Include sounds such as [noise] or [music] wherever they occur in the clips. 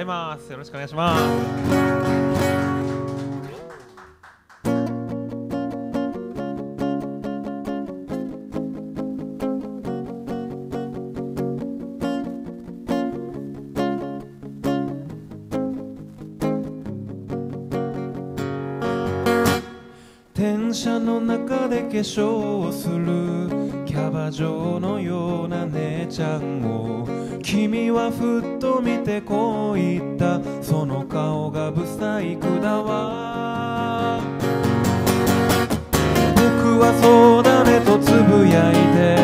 います。よろしくお願いします。電車の中で化粧をするキャバ嬢のような姉ちゃんを君はふっと見てこう言った。その顔がブサイクだわ。僕はそうだねとつぶやいて。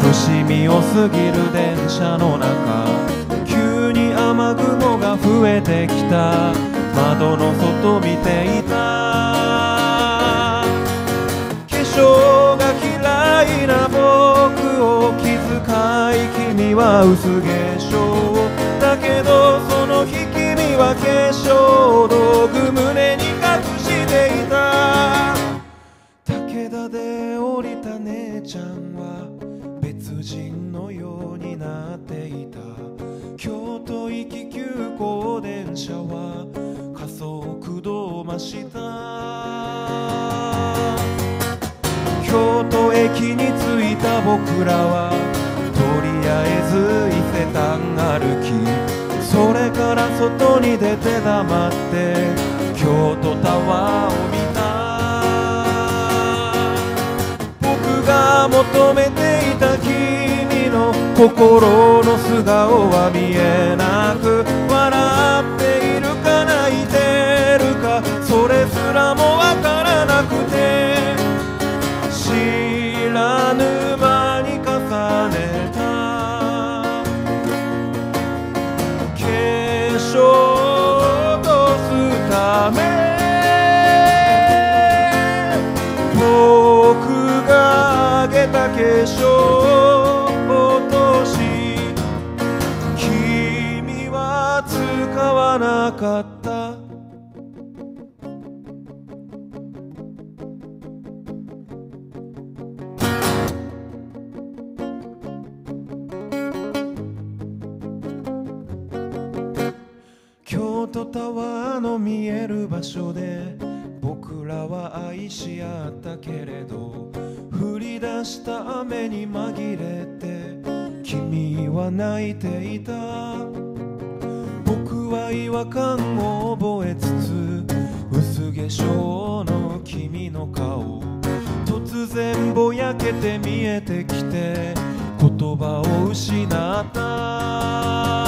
伏見を過ぎる電車の中。急に雨雲が増えてきた。窓の外見ていい君は薄化粧だけどその日君は化粧道具胸に隠していた。武田で降りた姉ちゃんは別人のようになっていた。京都行き急行電車は加速度を増した京都駅に着いた僕らはそれから外に出て黙って京都タワーを見た。僕が求めていた君の心の素顔は見えなく笑っているか泣いてるかそれすらもわからなくて。知らぬ愛し合ったけれど降り出した雨に紛れて君は泣いていた。僕は違和感を覚えつつ薄化粧の君の顔。突然ぼやけて見えてきて言葉を失った。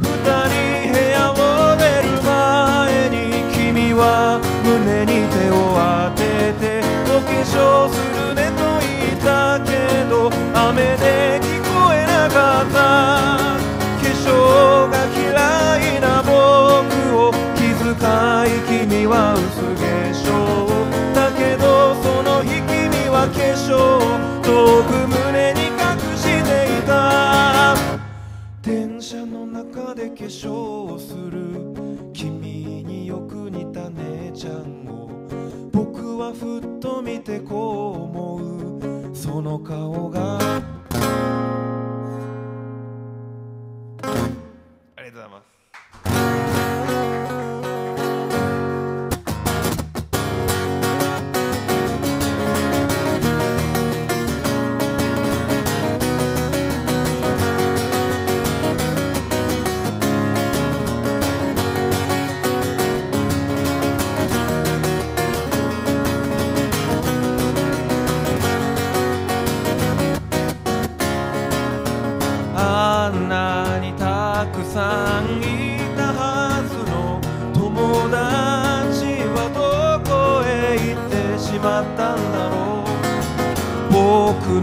二人部屋を出る前に君は胸に手を当ててお化粧するねと言ったけど雨で聞こえなかった。化粧が嫌いな僕を気遣い君は薄化粧。だけどその日君は化粧。道具胸に隠していた。電車の中で化粧をする。ちゃんを。僕はふっと見てこう思う。その顔が。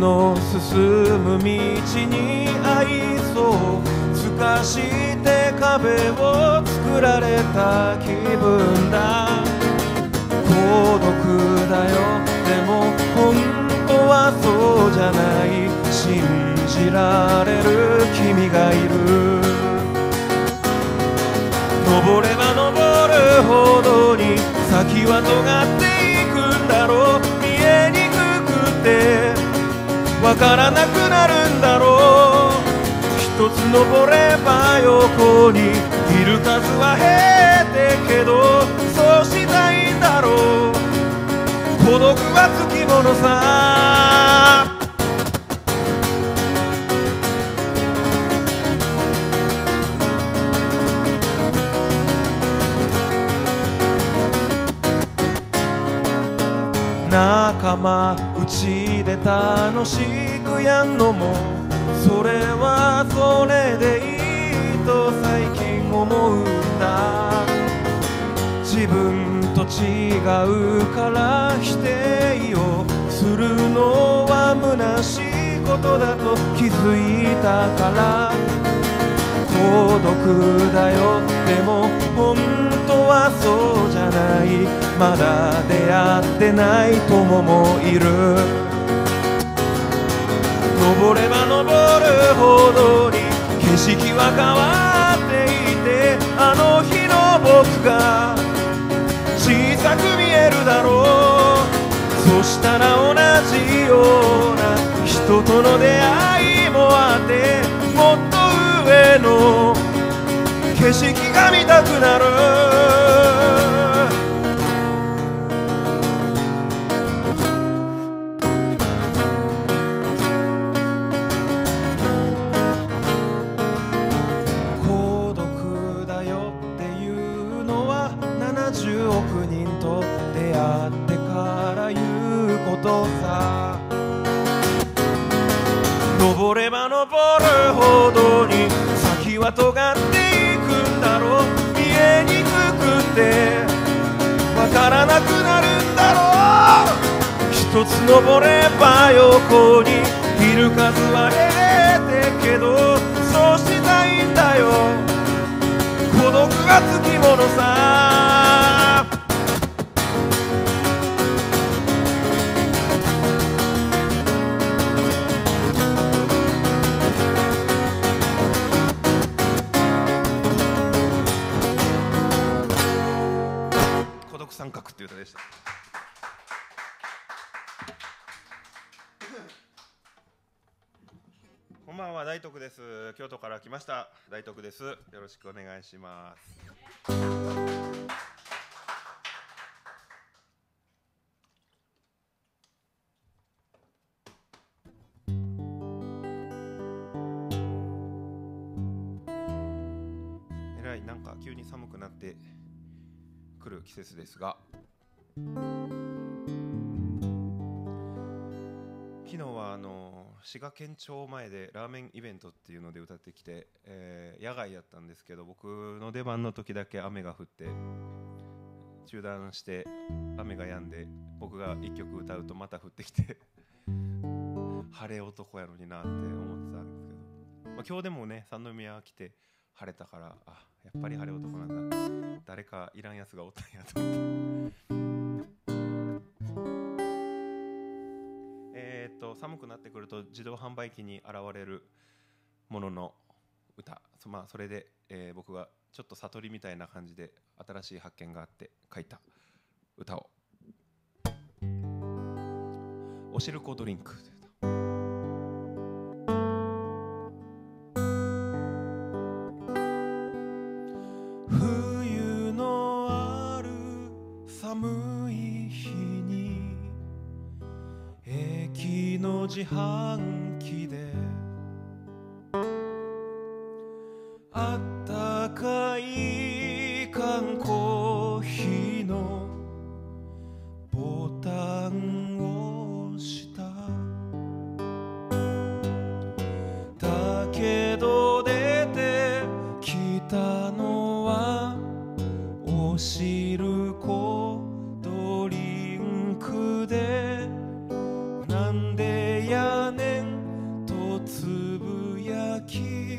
の進む道に愛想を透かして壁を作られた気分だ。孤独だよ。でも本当はそうじゃない。信じられる君がいる。登れば登るほどに先は尖っていくんだろう。見えにくくてわからなくなるんだろう。一つ登れば横にいる数は減ってけどそうしたいんだろう。孤独はつきものさ。仲間ちで楽しくやんのもそれはそれでいいと最近思うんだ。自分と違うから否定をするのは虚しいことだと気づいたから孤独だよ。でも本当はそうじゃない。まだ出会ってない友もいる。登れば登るほどに景色は変わっていてあの日の僕が小さく見えるだろう。そしたら同じような人との出会いもあってもっと上の景色が見たくなる。は尖っていくんだろう。見えにくくて。わからなくなるんだろう。一つ登れば横に。いる数は減ってけど。そうしたいんだよ。孤独がつきものさ。こんばんは大徳です。京都から来ました。大徳です。よろしくお願いします。えらいなんか急に寒くなってくる季節ですが。滋賀県庁前でラーメンイベントっていうので歌ってきて、えー野外やったんですけど僕の出番の時だけ雨が降って中断して雨が止んで僕が1曲歌うとまた降ってきて [laughs] 晴れ男やのになって思ってたんですけど、まあ、今日でもね三宮来て晴れたからあやっぱり晴れ男なんだ誰かいらんやつがおったんやと思って。寒くなってくると自動販売機に現れるものの歌。そ,、まあ、それで、えー僕がちょっと悟りみたいな感じで新しい発見があって書いた歌を「おしるこドリンク」という歌自販機であったかい缶コーヒーのボタンを押した。だけど出てきたのはおしるこドリンクでなんでぶ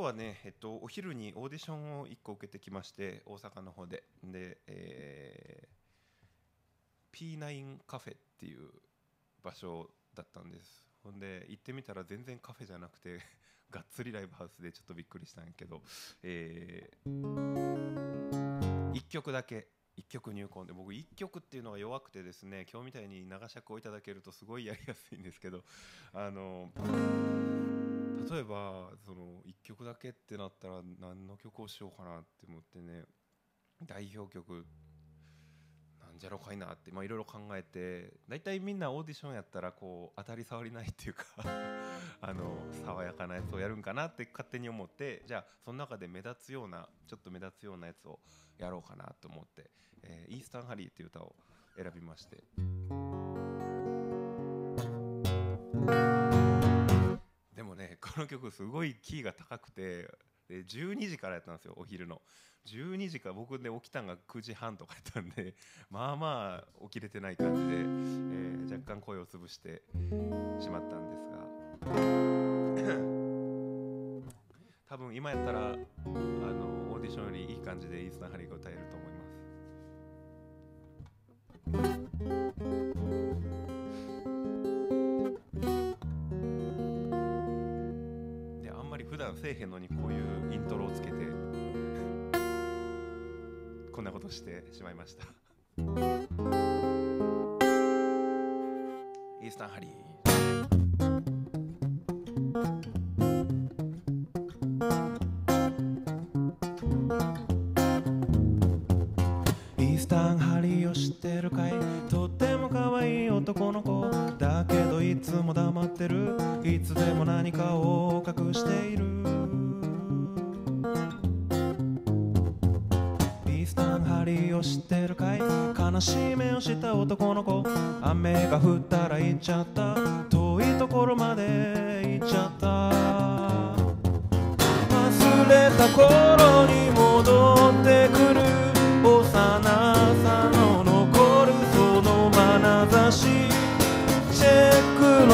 今日はね、えっと、お昼にオーディションを1個受けてきまして大阪の方で。で、えー、P9 カフェっていう場所だったんです。ほんで行ってみたら全然カフェじゃなくて [laughs] がっつりライブハウスでちょっとびっくりしたんやけど、えー、1曲だけ1曲入魂で。僕1曲っていうのが弱くてですね今日みたいに長尺をいただけるとすごいやりやすいんですけどあの例えばその1曲だけってなったら何の曲をしようかなって思ってね代表曲なんじゃろかいなっていろいろ考えて大体みんなオーディションやったらこう当たり障りないっていうか [laughs] あの爽やかなやつをやるんかなって勝手に思ってじゃあその中で目立つようなちょっと目立つようなやつをやろうかなと思って「えイースタンハリー」っていう歌を選びまして。ね [laughs] この曲すごいキーが高くてで12時からやったんですよお昼の。12時から僕で起きたんが9時半とかやったんで [laughs] まあまあ起きれてない感じで、えー若干声を潰してしまったんですが。[coughs] 多分今やったらあのオーディションよりいい感じでイースタンハリーが歌えると思います。せえへんのにこういうイントロをつけて [laughs] こんなことしてしまいました。[laughs] イースタンハリー。イースタンハリーを知ってるかい？とっても可愛い男の子。だけどいつも黙ってる。いつでも何かを隠している。イスタンハリを知ってるかい？悲しい目をした男の子。雨が降ったら行っちゃった。遠いところまで行っちゃった。忘れた頃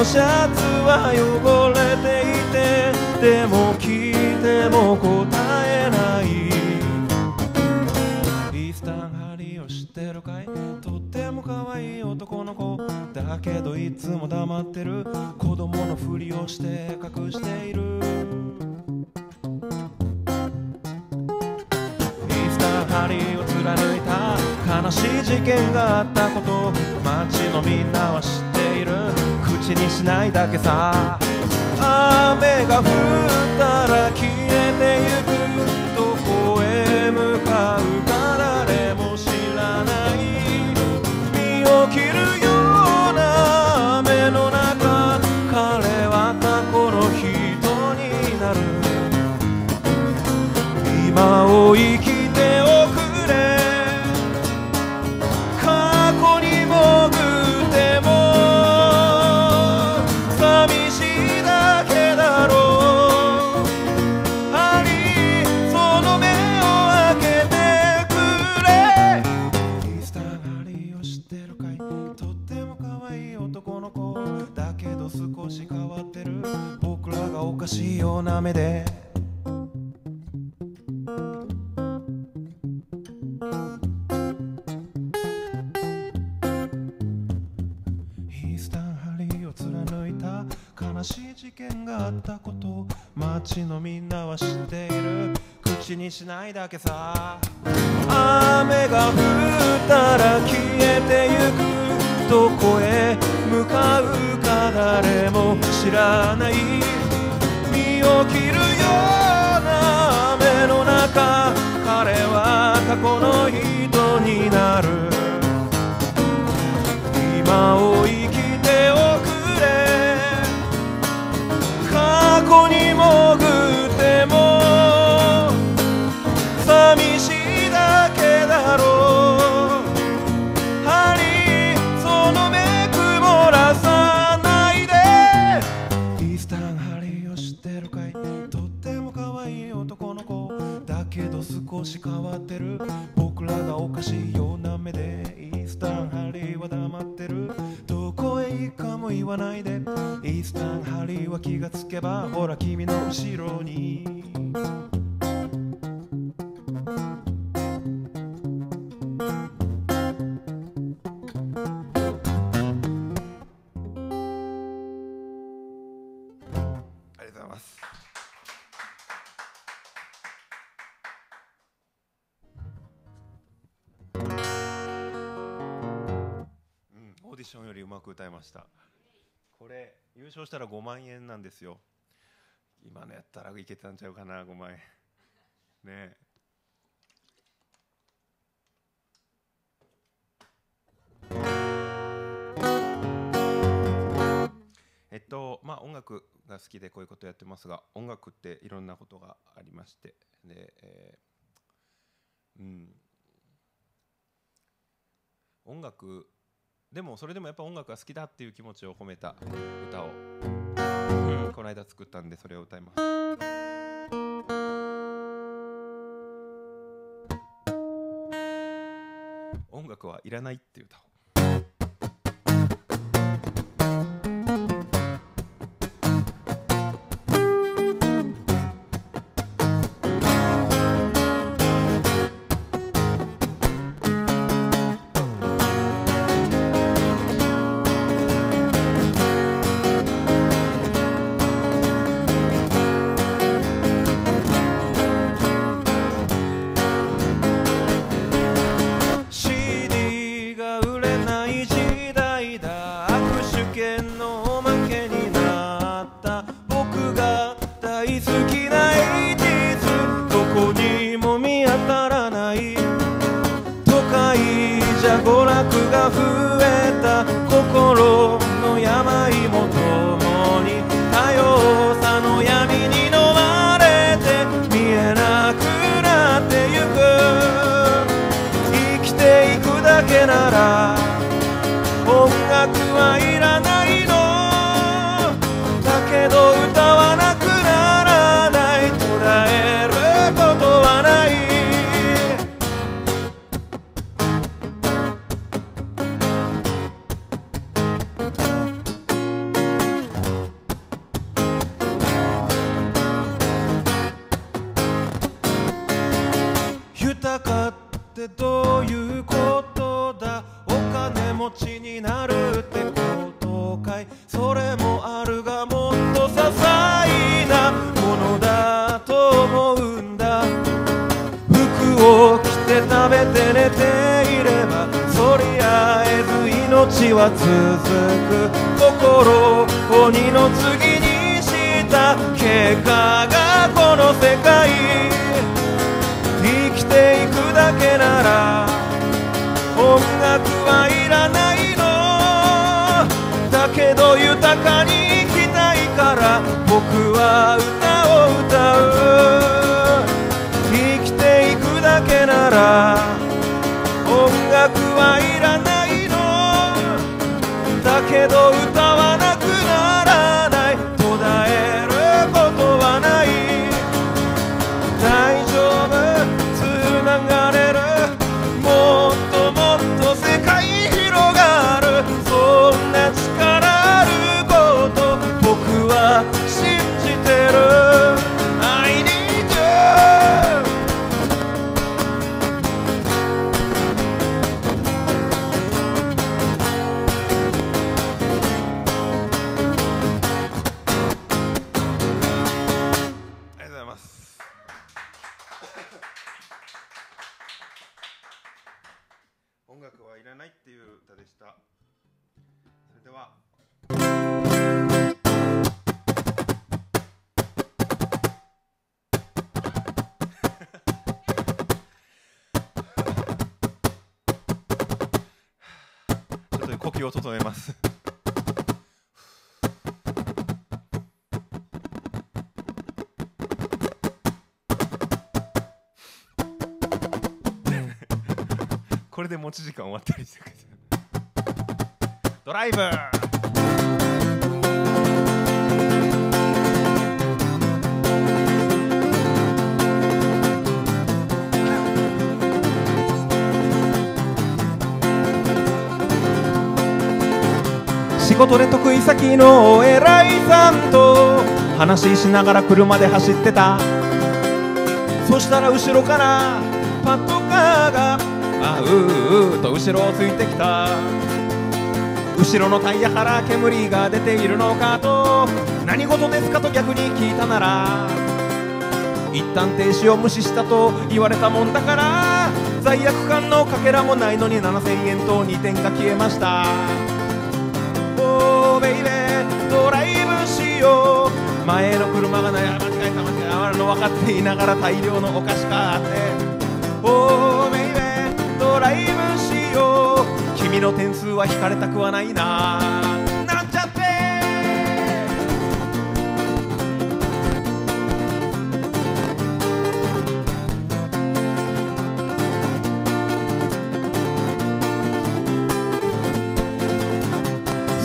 シャツは汚れていてでも聞いても答えない。イースタンハリーを知ってるかい?とっても可愛い男の子。だけどいつも黙ってる。子供のふりをして隠している。イースタンハリーを貫いた悲しい事件があったこと。街のみんなは知って口にしないだけさ。雨が降ったら消えてゆくました。これ優勝したら5万円なんですよ。今のやったらいけたんちゃうかな5万円。ねえ。えっとまあ音楽が好きでこういうことやってますが音楽っていろんなことがありまして。で、えーうん、音楽でもそれでもやっぱ音楽が好きだっていう気持ちを込めた歌を、うんこの間作ったんでそれを歌います。音楽はいらないっていう歌を。ってどういうことだ？お金持ちになるってことかい？それもあるがもっと些細なものだと思うんだ。服を着て食べて寝ていればそりあえず命は続く。心鬼の次にした。結果がこの世界。これで持ち時間終わったりしてるドライブ。仕事で得意先のお偉いさんと話ししながら車で走ってた。そしたら後ろからパトカーがうううと後ろをついてきた。後ろのタイヤから煙が出ているのかと何事ですかと逆に聞いたなら一旦停止を無視したと言われたもんだから罪悪感のかけらもないのに7000円と2点が消えました。おーベイベードライブしよう。前の車がない。間違えた間違えた。あるの分かっていながら大量のお菓子買って。君の点数は引かれたくはないな。なんちゃって。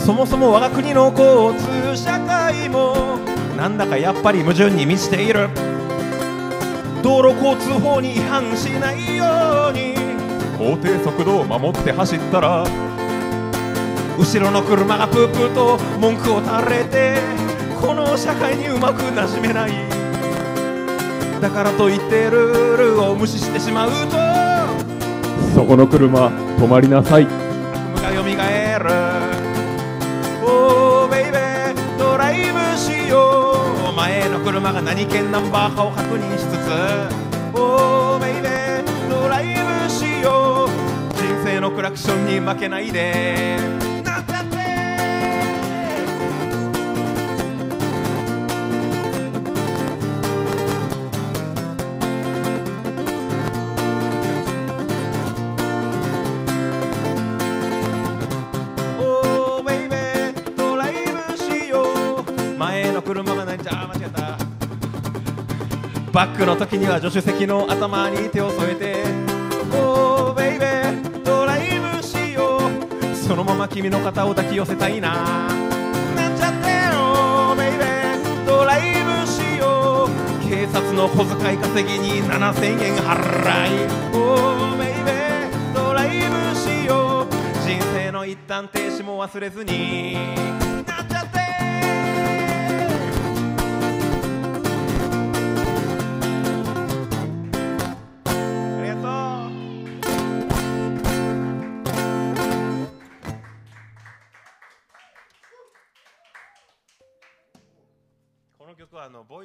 そもそも我が国の交通社会もなんだかやっぱり矛盾に満ちている。道路交通法に違反しないように。法定速度を守って走ったら後ろの車がプープーと文句を垂れてこの社会にうまくなじめない。だからといってルールを無視してしまうとそこの車止まりなさい。悪夢がよみがえる。おーベイベードライブしよう。前の車が何県ナンバーかを確認しつつ。おークラクションに負けないで。なっておーベイベードライブしよう。前の車がないじゃあ間違えた。バックの時には助手席の頭に手を添えてま君の肩を抱き寄せたいな。なんちゃってよベイベードライブしよう。警察の小遣い稼ぎに7000円払い。おーベイベードライブしよう。人生の一旦停止も忘れずに。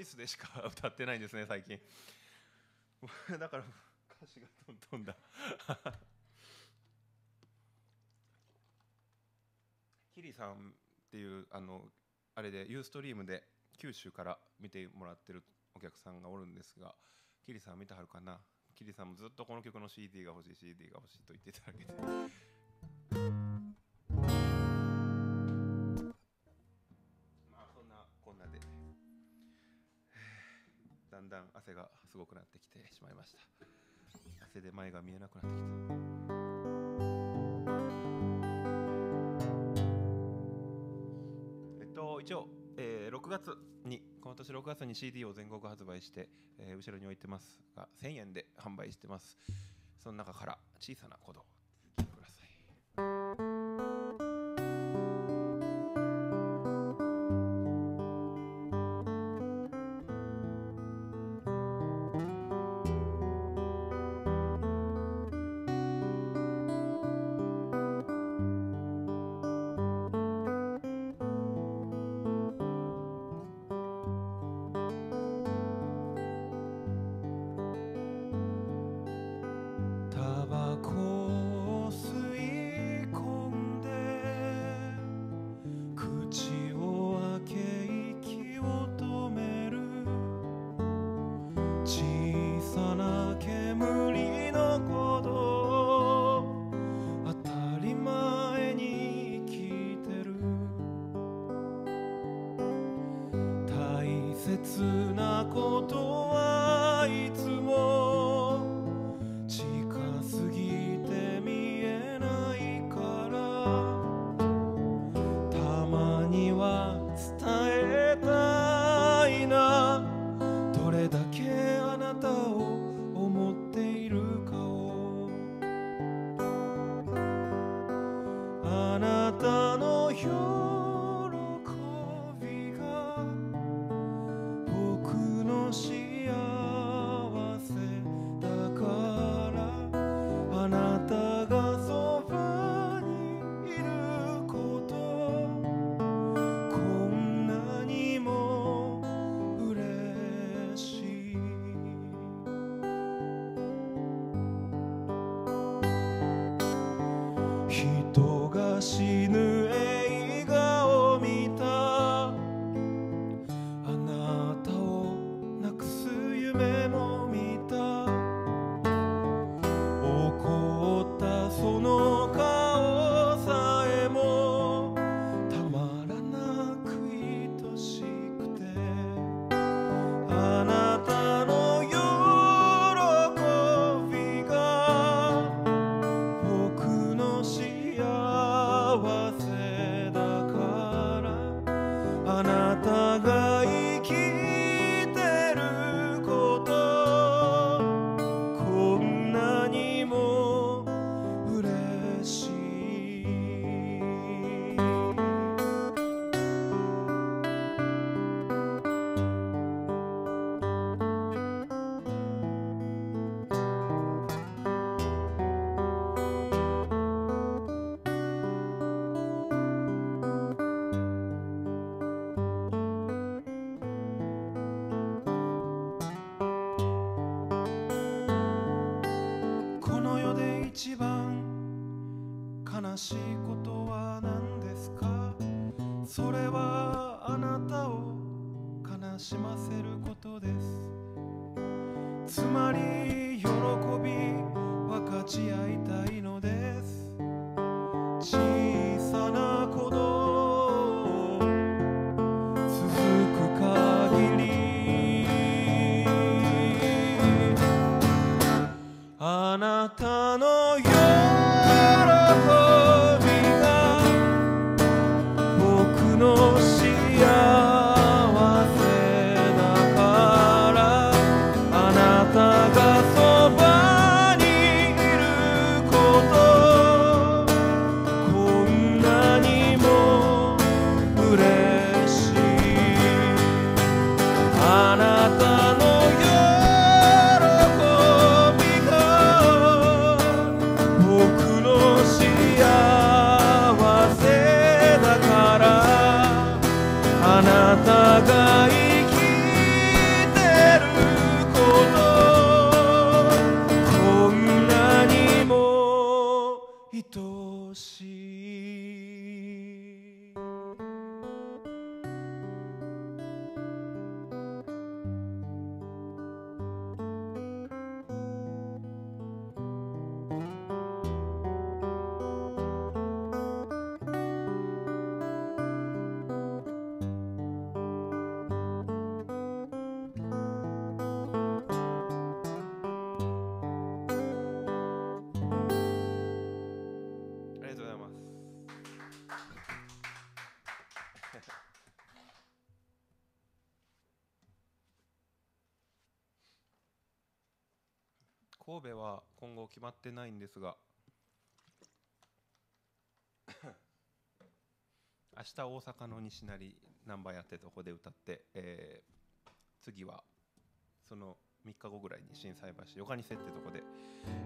スでしか [laughs] 歌ってないんですね最近。[laughs] だから歌詞が飛んだ。[laughs] キリさんっていうあのあれでユーストリームで九州から見てもらってるお客さんがおるんですがキリさん見てはるかな？キリさんもずっとこの曲の CD が欲しい CD が欲しいと言っていただけて。だんだん汗がすごくなってきてしまいました。汗で前が見えなくなってきた。えっと一応、えー6月に今年6月に CD を全国発売して、えー後ろに置いてますが1000円で販売してます。その中から小さな鼓動。それはあなたを悲しませ決まってないんですが。[coughs] 明日大阪の西成難波やってとこで歌って、えー次はその3日後ぐらいに心斎橋ヨガニセってとこで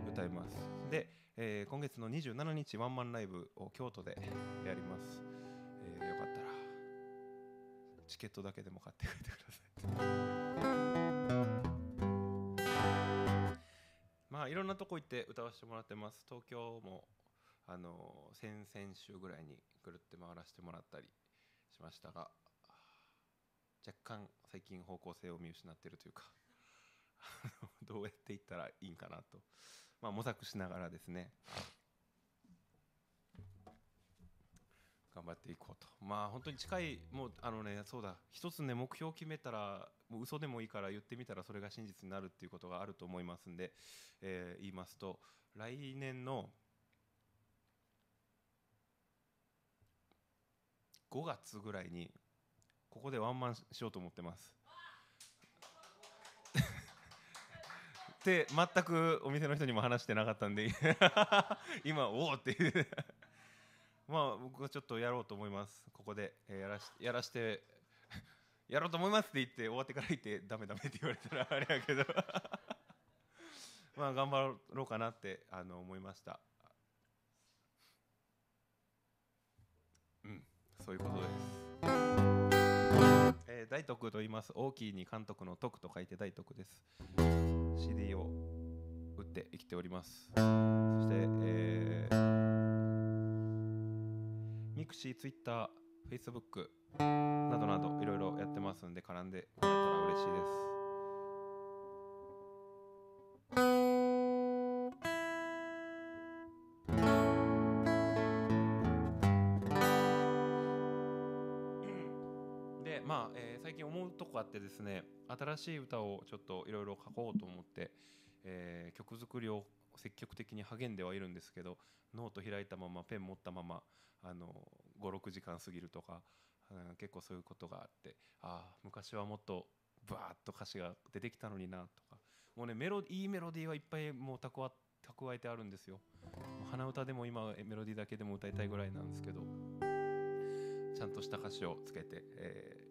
歌います。で、えー今月の27日ワンマンライブを京都でやります、えーよかったらチケットだけでも買って帰ってください。あいろんなとこ行って歌わせてもらってます。東京もあの先々週ぐらいにぐるって回らせてもらったりしましたが若干最近方向性を見失ってるというか [laughs] どうやっていったらいいんかなと、まあ、模索しながらですね。頑張っていこうと。まあ本当に近いもうあのねそうだ。一つね目標を決めたらもう嘘でもいいから言ってみたらそれが真実になるっていうことがあると思いますんで、えー言いますと来年の5月ぐらいにここでワンマンしようと思ってます。で全くお店の人にも話してなかったんで今おおっていう。まあ僕はちょっとやろうと思います。ここで、えーやらしやらして [laughs] やろうと思いますって言って終わってから言ってダメダメって言われたら [laughs] あれやけど。[laughs] まあ頑張ろうかなってあの思いました。うんそういうことです。えー大徳と言います。大きいに監督の徳と書いて大徳です。CD を売って生きております。そして、えー、クシー、ツイッター、フェイスブックなどなどいろいろやってますんで絡んでもらえたら嬉しいです。でまあ、えー最近思うとこあってですね新しい歌をちょっといろいろ書こうと思って、えー曲作りを積極的に励んではいるんですけどノート開いたままペン持ったままあの56時間過ぎるとか、結構そういうことがあってああ昔はもっとバーッと歌詞が出てきたのになとかもうねメロいいメロディーはいっぱいもう蓄えてあるんですよ。鼻歌でも今メロディーだけでも歌いたいぐらいなんですけどちゃんとした歌詞をつけて、えー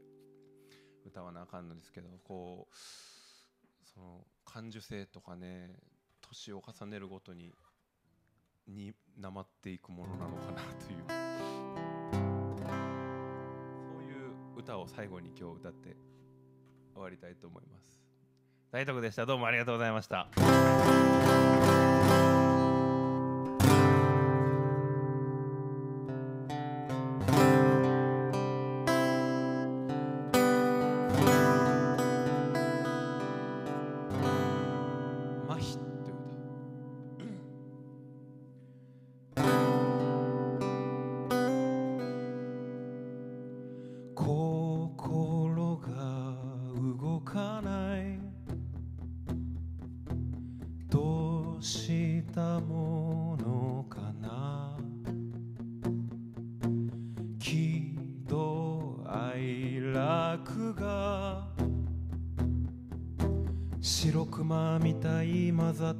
歌わなあかんのですけどこうその感受性とかね年を重ねるごとにになまっていくものなのかなという。そういう歌を最後に今日歌って終わりたいと思います。大徳でした。どうもありがとうございました。白熊みたい混ざっ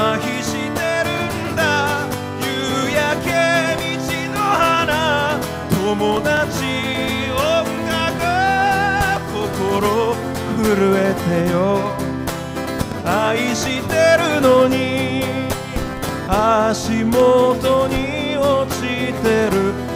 麻痺してるんだ。夕焼け道の花。友達音楽心震えてよ。愛してるのに。足元に落ちてる。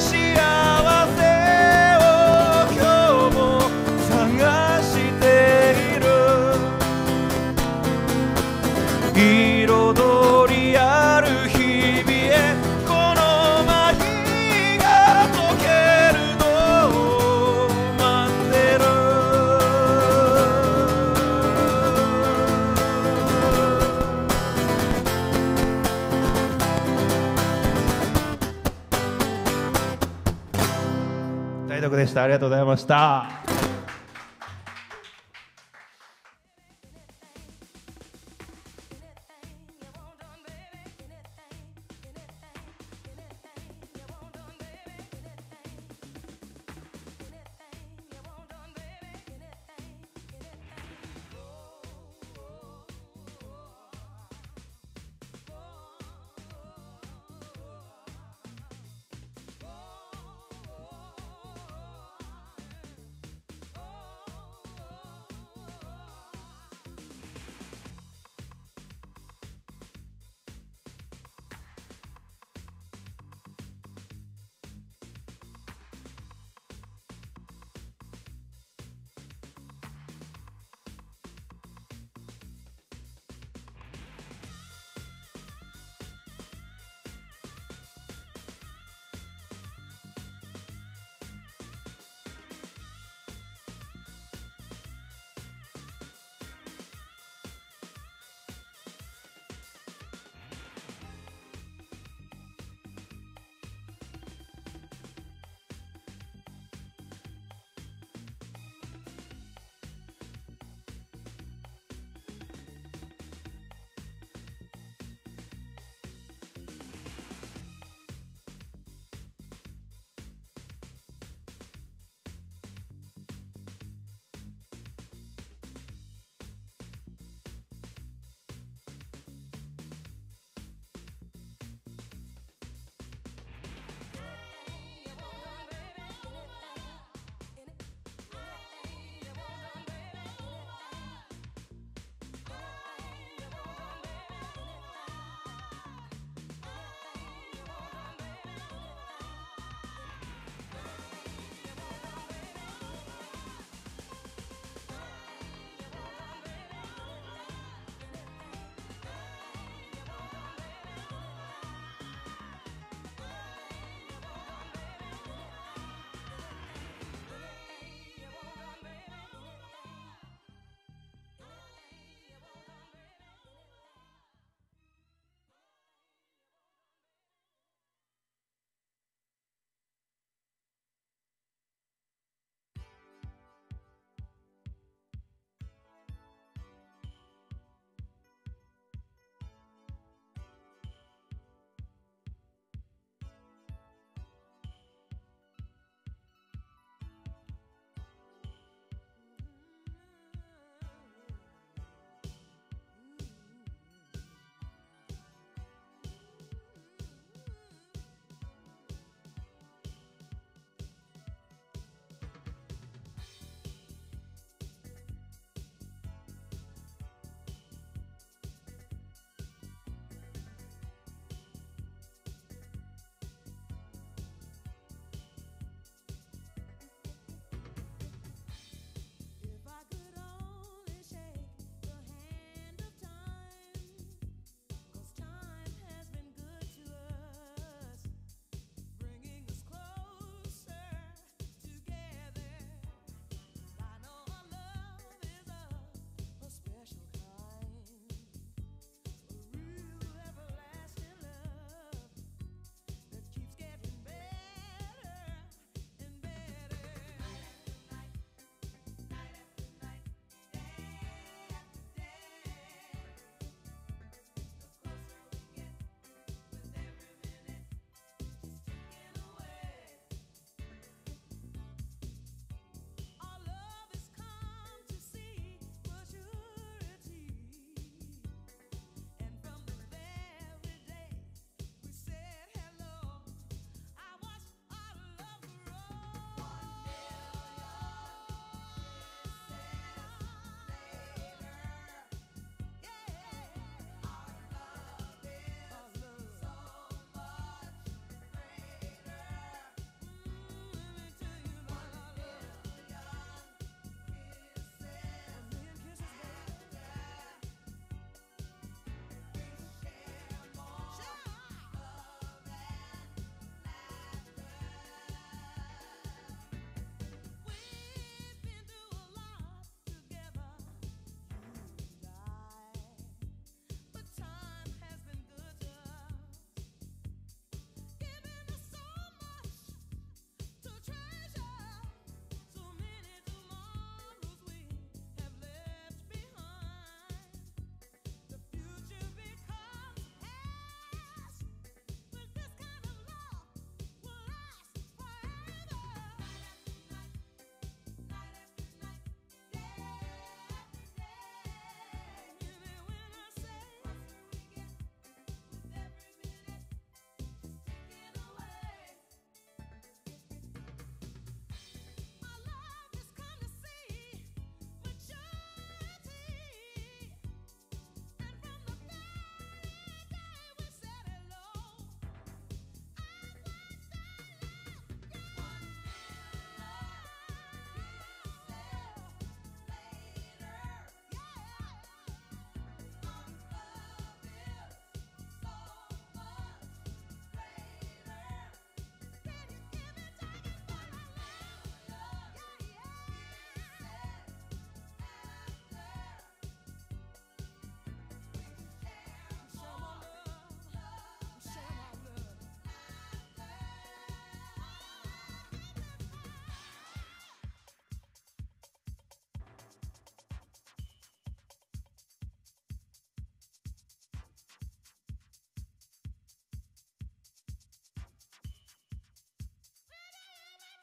でした。ありがとうございました。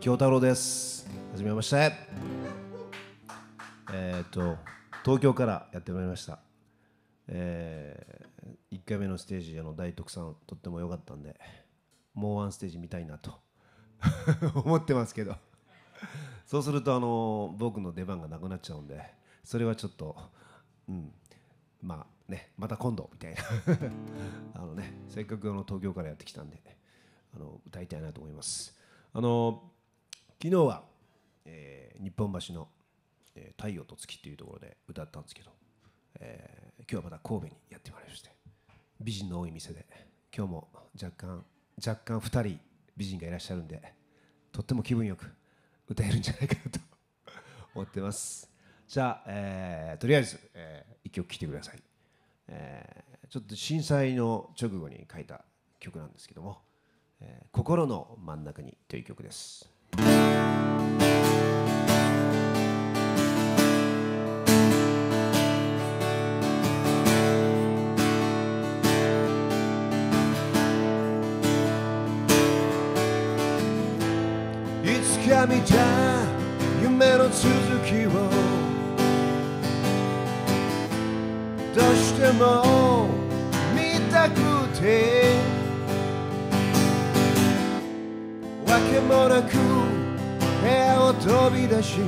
京太郎です。はじめまして。えっ、と東京からやってまいりました。えー、1回目のステージあの大特産とっても良かったんで、もうワンステージ見たいなと [laughs] 思ってますけど、そうするとあの僕の出番がなくなっちゃうんで、それはちょっとうんまあねまた今度みたいな [laughs] あのねせっかくあの東京からやってきたんであの歌いたいなと思います。あの昨日は、えー日本橋の、えー太陽と月っていうところで歌ったんですけど、えー今日はまた神戸にやってまいりまして美人の多い店で今日も若干若干2人美人がいらっしゃるんでとっても気分よく歌えるんじゃないかなと [laughs] 思ってます。じゃあ、えーとりあえず、えー一曲聴いてください、えーちょっと震災の直後に書いた曲なんですけども「えー心の真ん中に」という曲です。いつか見た夢の続きをどうしても見たくて。けもなく部屋を飛び出し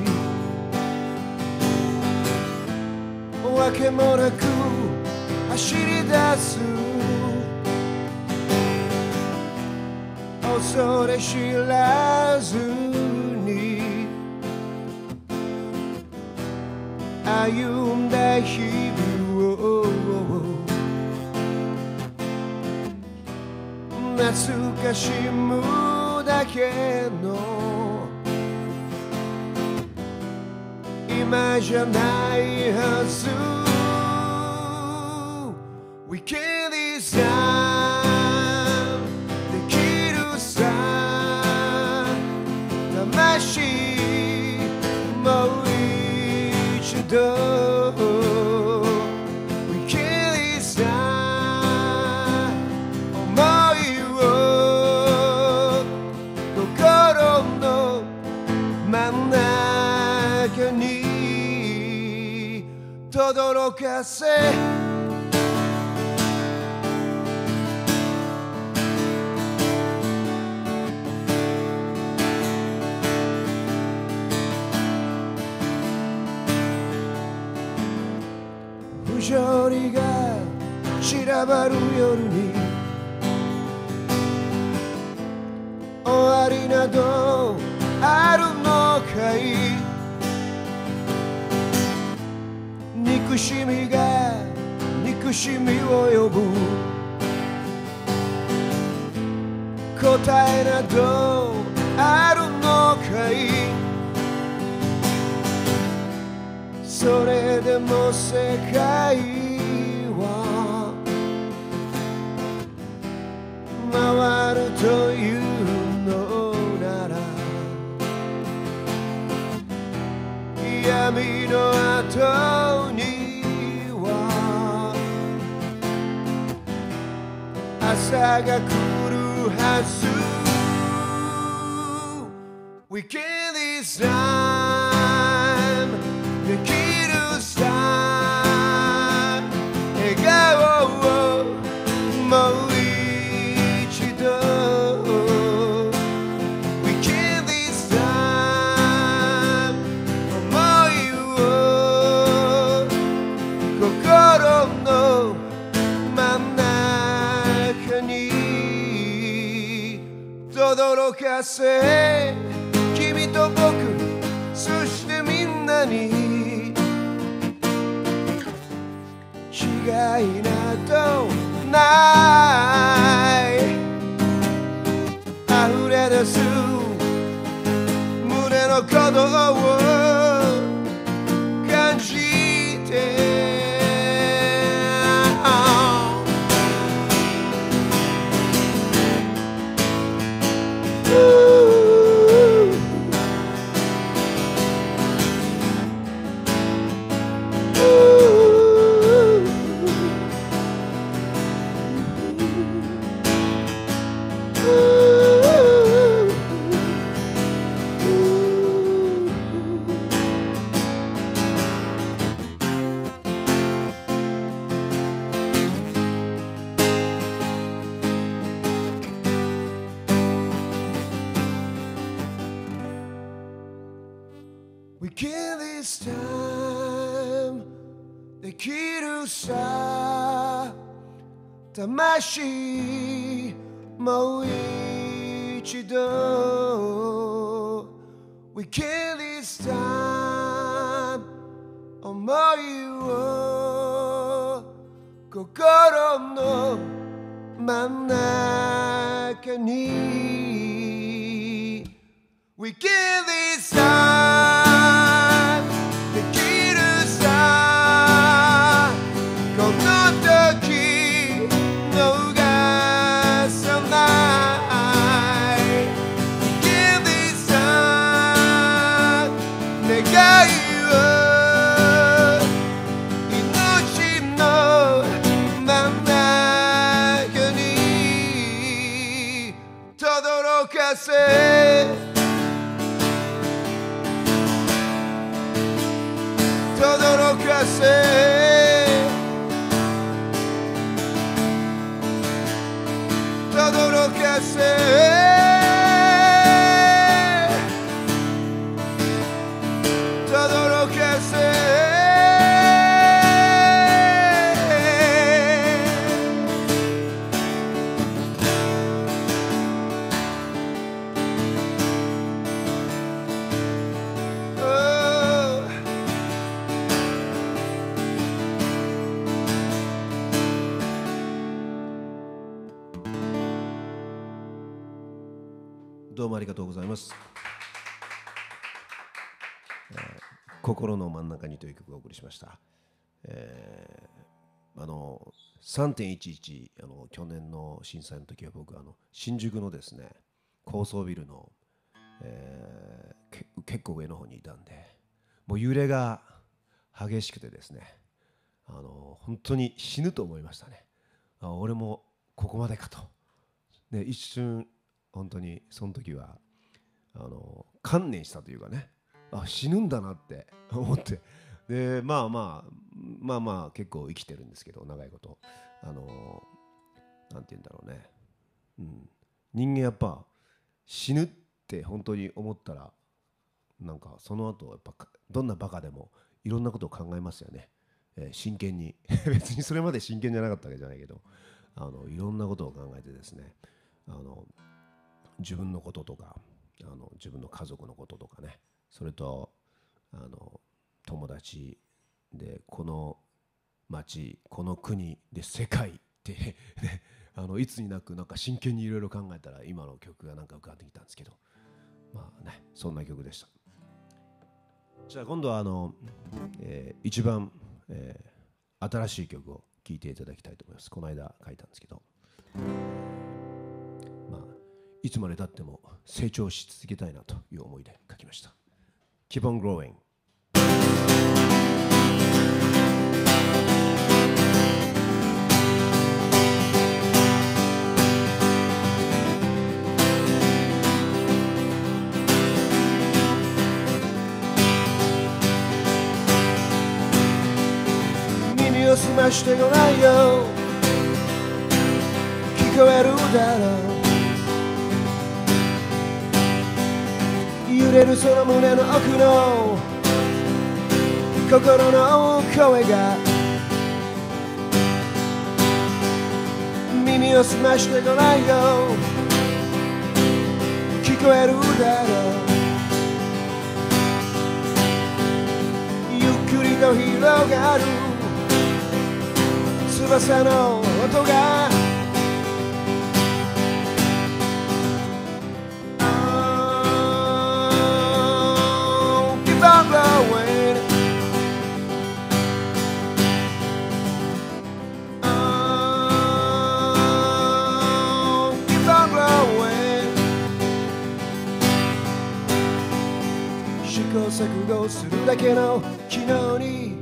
わけもなく走り出す。恐れ知らずに歩んだ日々を。懐かしむだけの今じゃないはず We can design 轟かせ不条理がしみが憎しみを呼ぶ。答えなどあるのかい？それでも世界は回るというのなら闇の後朝が来るはず We can this せ。君と僕そしてみんなに。違いなどない。溢れ出す胸の鼓動を。魂もう一度 We kill this time 思いを心の真ん中に We give this time どうもありがとうございます。えー心の真ん中にという曲をお送りしました。えーあの3.11あの去年の震災の時は僕あの新宿のですね高層ビルの、えー結構上の方にいたんでもう揺れが激しくてですねあの本当に死ぬと思いましたねあ俺もここまでかと、ね、一瞬本当にその時はあの観念したというかねあ死ぬんだなって [laughs] 思って。でまあまあまあまあ結構生きてるんですけど長いこと。あのなんて言うんだろうね、うん、人間やっぱ死ぬって本当に思ったらなんかその後やっぱどんなバカでもいろんなことを考えますよね、えー真剣に。[laughs] 別にそれまで真剣じゃなかったわけじゃないけどあのいろんなことを考えてですねあの自分のこととかあの自分の家族のこととかね。それとあの友達でこの町この国で世界って、[laughs] ね、あのいつになくなんか真剣にいろいろ考えたら今の曲がなんか浮かんできたんですけど。まあねそんな曲でした。じゃあ今度はあの、えー一番、えー新しい曲を聴いていただきたいと思います。この間書いたんですけど。いつまでたっても成長し続けたいなという思いで書きました。Keep on growing. 耳を澄ましてごらんよ聞こえるだろう。れるその胸の奥の心の声が耳を澄ましてごらんよ。聞こえるだろう。ゆっくりと広がる翼の音が。錯誤するだけの昨日に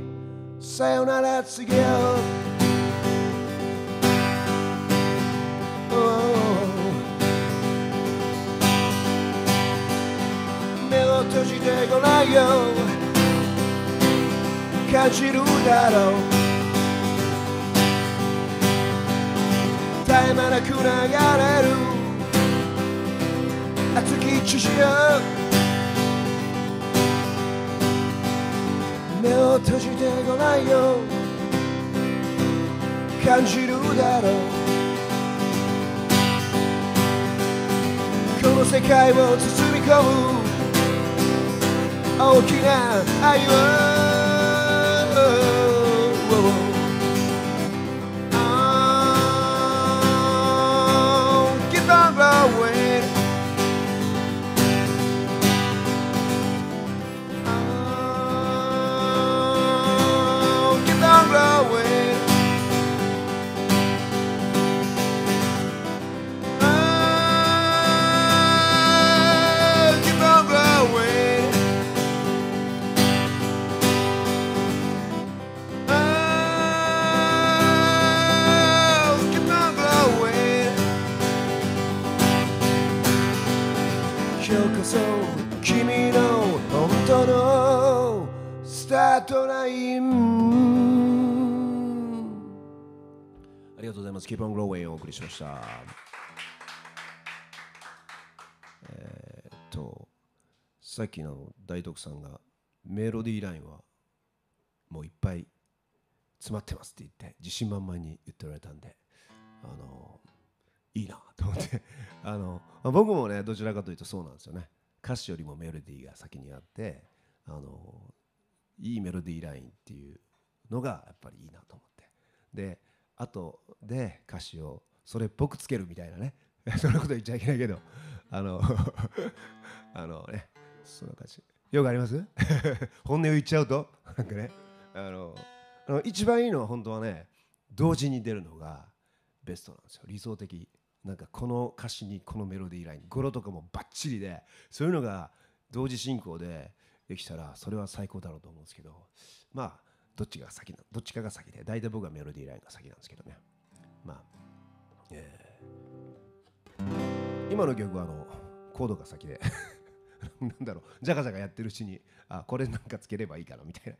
さよなら告げよ。う Oh 目を閉じてごらんよ感じる。だろう絶え間なく流れる。熱き血潮目を閉じてごらんよ。感じるだろう。この世界を包み込む。大きな愛を。りしました。えっとさっきの大徳さんがメロディーラインはもういっぱい詰まってますって言って自信満々に言っておられたんであのいいなと思って。[laughs] あの僕もねどちらかというとそうなんですよね。歌詞よりもメロディーが先にあってあのいいメロディーラインっていうのがやっぱりいいなと思って。であとで歌詞をそれっぽくつけるみたいなね。[laughs] そんなこと言っちゃいけないけど。あの [laughs] あのねそんな感じ。よくあります？[laughs] 本音を言っちゃうと？なんかね。あのあの一番いいのは本当はね同時に出るのがベストなんですよ。理想的。なんかこの歌詞にこのメロディーライン。語呂とかもバッチリでそういうのが同時進行でできたらそれは最高だろうと思うんですけど。まあどっちが先などっちかが先で大体僕はメロディーラインが先なんですけどね。まあ、えー今の曲はあのコードが先で。[laughs] なんだろう。ジャカジャカやってるうちにあこれなんかつければいいかなみたいな。